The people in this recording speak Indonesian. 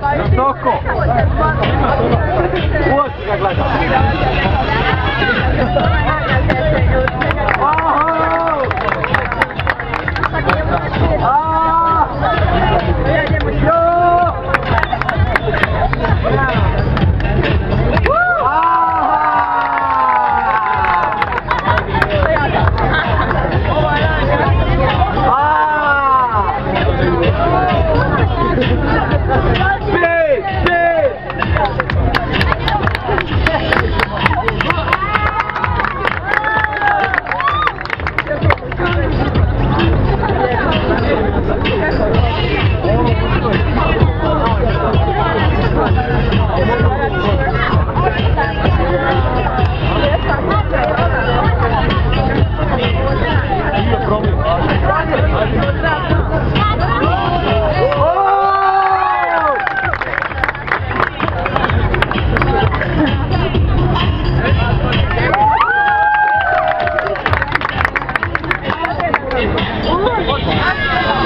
sad, visoko. U oči ga gleda. Oho! 오!